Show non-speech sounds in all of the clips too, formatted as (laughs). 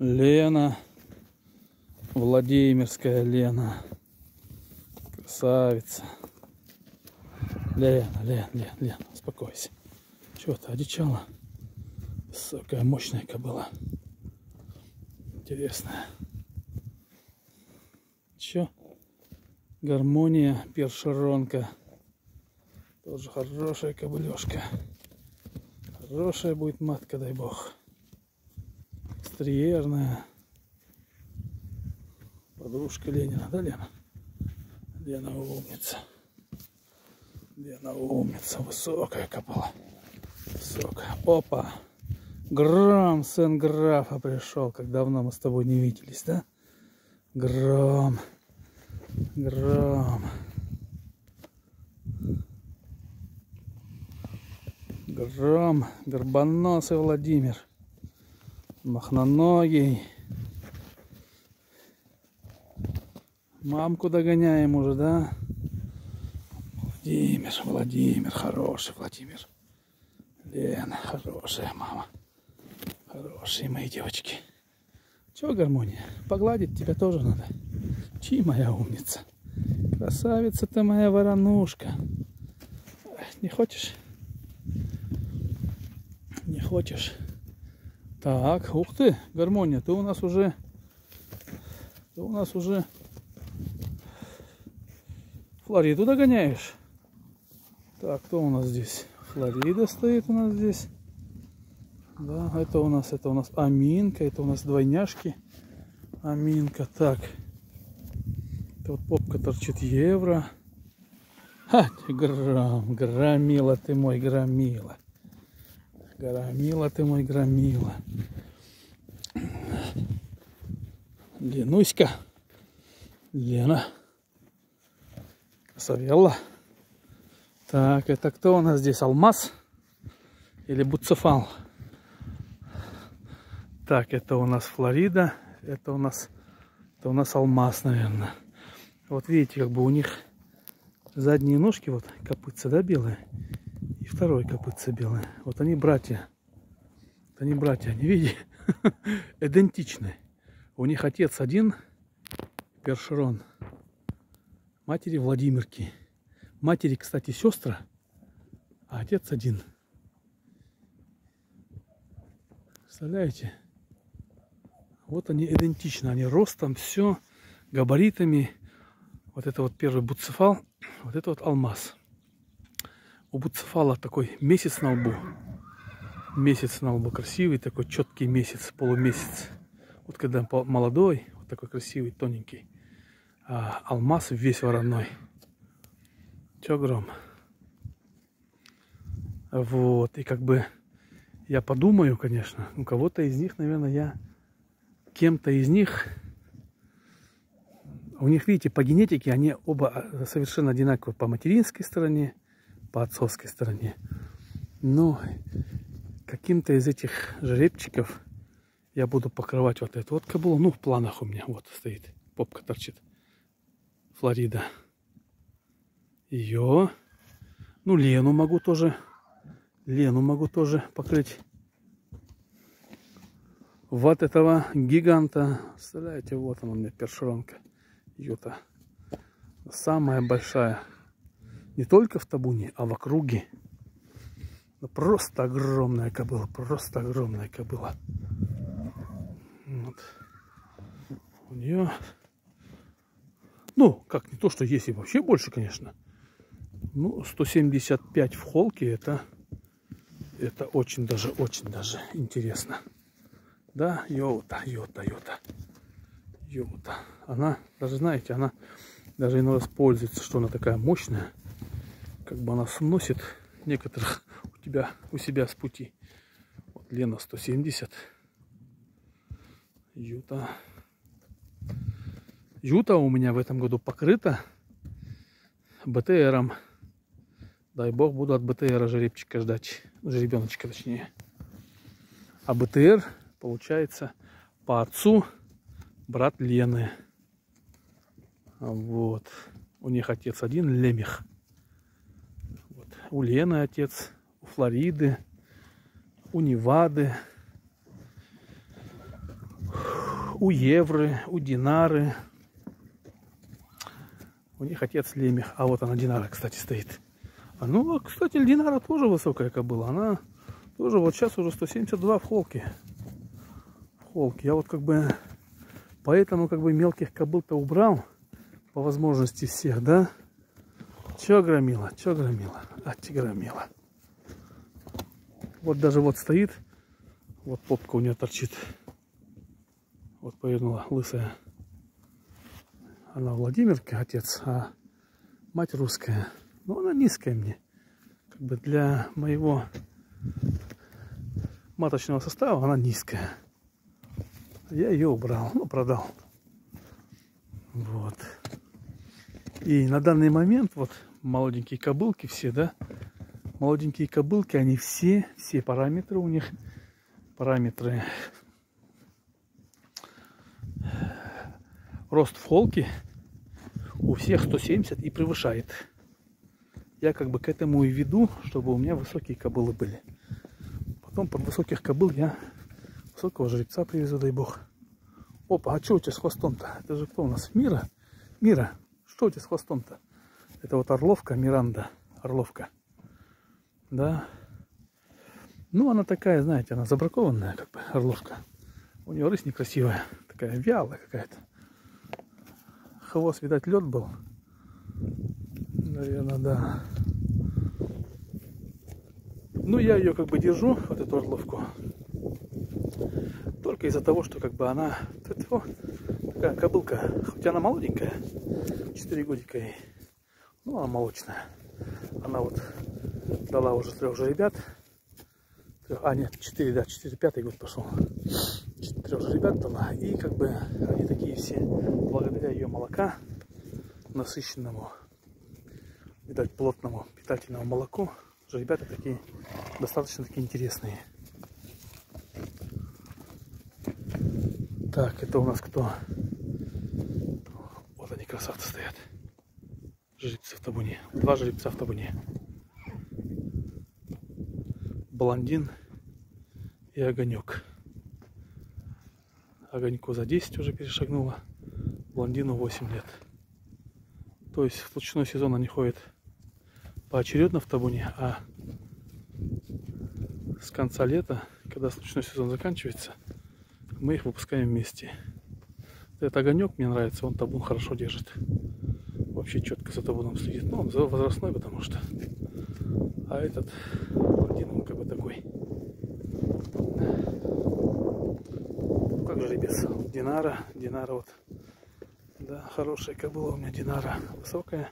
Лена. Владимирская Лена. Красавица. Лена, Лен, Лен, Лен, успокойся. Чего ты одичала? Высокая, мощная кобыла. Интересная. Че? Гармония, першеронка. Тоже хорошая кобылешка. Хорошая будет матка, дай бог. Стриерная. Подружка Ленина, да, Лена? Лена умница. Лена умница. Высокая копала. Высокая. Опа. Гром сын графа пришел, как давно мы с тобой не виделись, да? Гром. Гром. Гром. Горбоносый Владимир. Махноногий. Мамку догоняем уже, да? Владимир, Владимир, хороший Владимир. Лена, хорошая мама. Хорошие мои девочки. Чего гармония? Погладить тебя тоже надо. Чи моя умница. Красавица ты моя воронушка. Не хочешь? Не хочешь? Так, ух ты, гармония, ты у нас уже... Ты у нас уже... Флориду догоняешь? Так, кто у нас здесь? Флорида стоит у нас здесь. Да, это у нас, это у нас Аминка, это у нас двойняшки. Аминка, так. Это вот попка торчит евро. Ха, грамм, громила ты мой, громила. Громила ты мой, громила. Ленуська. Лена. Красавелла. Так, это кто у нас здесь? Алмаз? Или Буцефал? Так, это у нас Флорида. Это у нас, это у нас Алмаз, наверное. Вот видите, как бы у них задние ножки, вот копытца, да, белые. И второй копытца белые. Вот они братья. Вот они братья, они, видите, (laughs) идентичны. У них отец один, Першерон. Матери Владимирки. Матери, кстати, сестра, а отец один. Представляете? Вот они идентичны. Они ростом, все, габаритами. Вот это вот первый буцефал, вот это вот алмаз. У буцефала такой месяц на лбу. Месяц на лбу красивый, такой четкий месяц, полумесяц. Вот когда молодой, вот такой красивый, тоненький. А алмаз весь вороной. Че, Гром? Вот, и как бы я подумаю, конечно, у кого-то из них, наверное, я кем-то из них, у них, видите, по генетике они оба а, совершенно одинаковые по материнской стороне, по отцовской стороне. Но каким-то из этих жеребчиков я буду покрывать вот эту вот кобылу. Ну, в планах у меня вот стоит, попка торчит. Флорида ее. Ну, Лену могу тоже. Лену могу тоже покрыть. Вот этого гиганта. Представляете, вот она у меня першеронка. Юта. Самая большая. Не только в табуне, а в округе. Ну, просто огромная кобыла. Просто огромная кобыла. Вот. У нее... Ну, как не то, что есть и вообще больше, конечно. Ну, 175 в холке это, это очень даже, очень даже интересно. Да, йота, йота, йота. Йота. Она, даже знаете, она даже иной раз пользуется, что она такая мощная. Как бы она сносит некоторых (laughs) у тебя, у себя с пути. Вот Лена 170. Юта. Юта у меня в этом году покрыта БТРом. Дай бог, буду от БТРа жеребчика ждать. Жеребеночка точнее. А БТР, получается, по отцу брат Лены. Вот. У них отец один, Лемех. У Лены отец, у Флориды, у Невады. у Евры, у Динары. У них отец Лемех. А вот она, Динара, кстати, стоит. А ну, а, кстати, Динара тоже высокая кобыла. Она тоже вот сейчас уже 172 в холке. В холке. Я вот как бы поэтому как бы мелких кобыл-то убрал по возможности всех, да? Че громила, че громила, а те громила. Вот даже вот стоит, вот попка у нее торчит. Вот повернула, лысая. Она Владимирка, отец, а мать русская. Но она низкая мне. Как бы для моего маточного состава она низкая. Я ее убрал, ну продал. Вот. И на данный момент вот молоденькие кобылки все, да, молоденькие кобылки, они все, все параметры у них, параметры рост в холке у всех 170 и превышает. Я как бы к этому и веду, чтобы у меня высокие кобылы были. Потом под высоких кобыл я высокого жеребца привезу, дай бог. Опа, а что у тебя с хвостом-то? Это же кто у нас? Мира? Мира, что у тебя с хвостом-то? Это вот Орловка, Миранда, Орловка. Да. Ну, она такая, знаете, она забракованная, как бы, Орловка. У нее рысь некрасивая, такая вялая какая-то. Хвост, видать, лед был. Наверное, да. Ну, я ее как бы держу, вот эту орловку. Только из-за того, что как бы она... Такая кобылка. Хотя она молоденькая. 4 годика ей. Ну, она молочная. Она вот дала уже трех же ребят. А, нет, 4, да, 4, пятый год пошел. Трех же ребят дала. И как бы они такие все, благодаря ее молока, насыщенному, видать, плотному питательному молоку, что ребята такие достаточно такие интересные. Так, это у нас кто? Вот они красавцы стоят. Жеребцы в табуне. Два жеребца в табуне. Блондин и огонек. Огоньку за 10 уже перешагнула. Блондину 8 лет. То есть в толщиной сезон они ходят поочередно в табуне, а с конца лета, когда случной сезон заканчивается, мы их выпускаем вместе. Этот огонек мне нравится, он табун хорошо держит. Вообще четко за табуном следит. Ну, он возрастной, потому что. А этот один, он как бы такой. Ну, как жеребец. Динара. Динара вот. Да, хорошая кобыла у меня Динара. Высокая,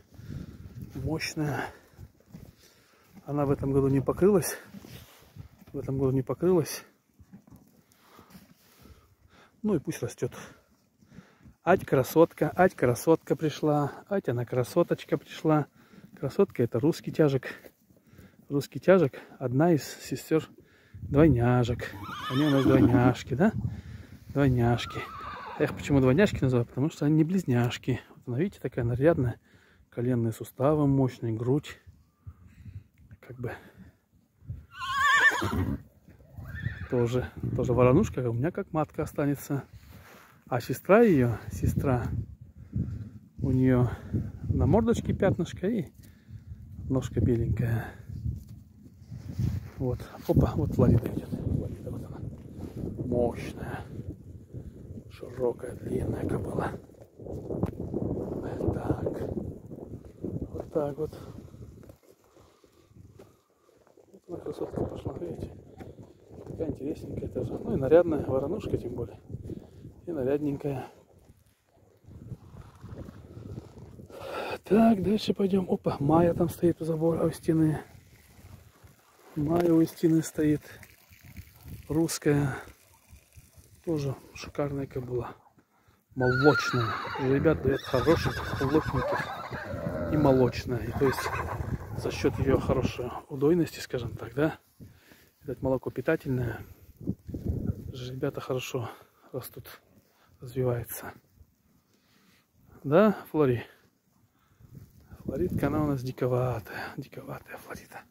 мощная. Она в этом году не покрылась. В этом году не покрылась. Ну и пусть растет. Ать красотка, ать красотка пришла, ать она красоточка пришла. Красотка это русский тяжек. Русский тяжек одна из сестер двойняжек. Они у нас двойняшки, да? Двойняшки. Эх, почему двойняшки называют? Потому что они не близняшки. Вот она, видите, такая нарядная. Коленные суставы мощные, грудь как бы тоже, тоже воронушка, у меня как матка останется. А сестра ее, сестра, у нее на мордочке пятнышко и ножка беленькая. Вот, опа, вот Флорида идет. Флорида, вот она. Мощная, широкая, длинная кобыла. Так, вот так вот красотка пошла, видите? Такая интересненькая тоже. Ну и нарядная, воронушка тем более. И нарядненькая. Так, дальше пойдем. Опа, Майя там стоит у забора, у стены. Майя у стены стоит. Русская. Тоже шикарная кобыла. Молочная. Ребят дает хороших, плотненьких и молочная. И то есть за счет ее хорошей удойности, скажем так, да. Это молоко питательное. Ребята хорошо растут, развивается. Да, Флори? Флоридка, она у нас диковатая, диковатая Флорида.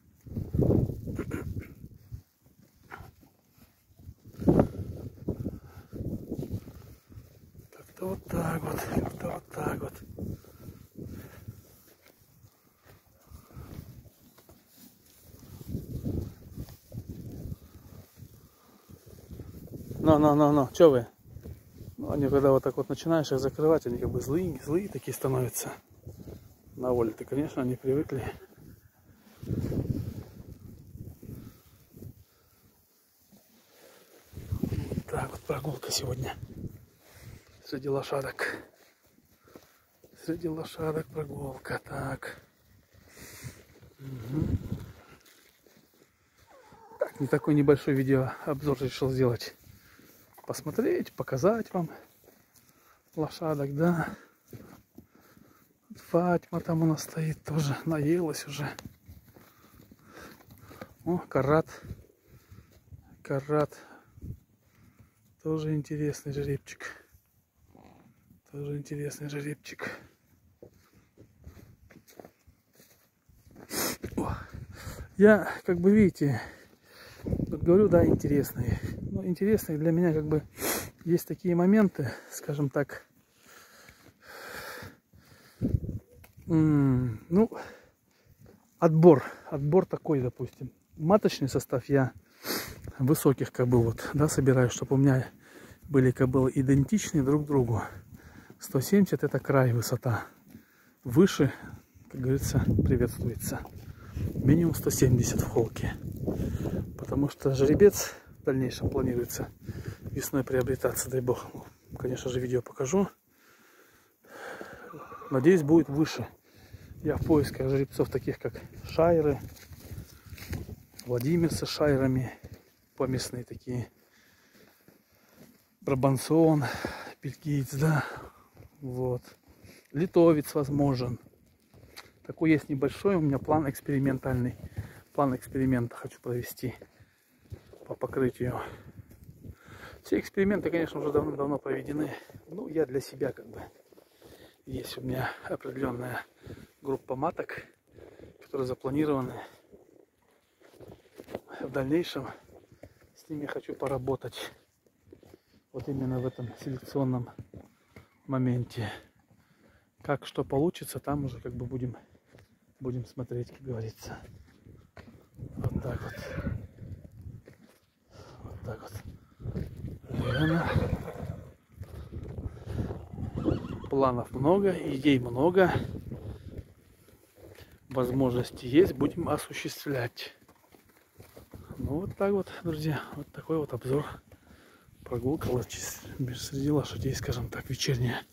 Как-то вот так вот, как-то вот так вот. Ну, ну, ну, ну, что вы? Ну, они когда вот так вот начинаешь их закрывать, они как бы злые, злые такие становятся. На воле-то, конечно, они привыкли. Так вот прогулка сегодня. Среди лошадок. Среди лошадок прогулка. Так. Угу. Так, не такой небольшой видео обзор решил сделать посмотреть, показать вам лошадок, да. Фатьма там у нас стоит тоже, наелась уже. О, карат. Карат. Тоже интересный жеребчик. Тоже интересный жеребчик. Я, как бы видите, вот говорю, да, интересные ну, интересных для меня как бы есть такие моменты, скажем так, ну, отбор, отбор такой, допустим. Маточный состав я высоких кобыл вот, да, собираю, чтобы у меня были кобылы идентичны друг другу. 170 это край, высота. Выше, как говорится, приветствуется. Минимум 170 в холке. Потому что жеребец в дальнейшем планируется весной приобретаться, дай бог. Конечно же, видео покажу. Надеюсь, будет выше. Я в поисках жеребцов таких, как шайры, Владимирцы с шайрами, поместные такие, Брабансон, Бельгиец, да, вот. Литовец возможен. Такой есть небольшой у меня план экспериментальный. План эксперимента хочу провести по покрытию. Все эксперименты, конечно, уже давно-давно проведены. Ну, я для себя как бы. Есть у меня определенная группа маток, которые запланированы. В дальнейшем с ними хочу поработать. Вот именно в этом селекционном моменте. Как что получится, там уже как бы будем, будем смотреть, как говорится. Вот так вот так вот. Лена. Планов много, идей много. Возможности есть, будем осуществлять. Ну вот так вот, друзья, вот такой вот обзор. Прогулка среди лошадей, скажем так, вечерняя.